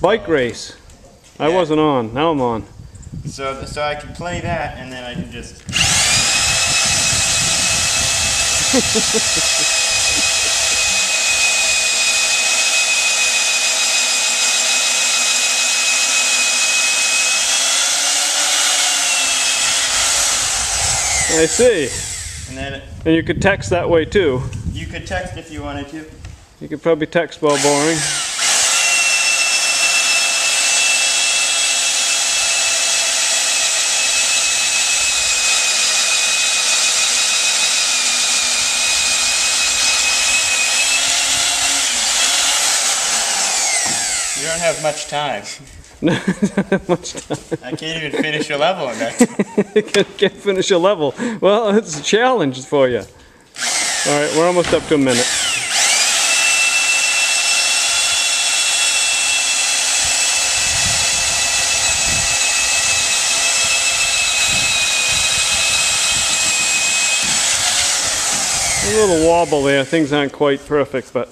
Bike race. I wasn't on. Now I'm on. So, so I can play that, and then I can just. I see. And then And you could text that way too. you could text if you wanted to. You could probably text while boring. You don't have much time. No, Much time. I can't even finish a level in that. can't, can't finish a level. Well, it's a challenge for you. All right, we're almost up to a minute. A little wobble there. Things aren't quite perfect, but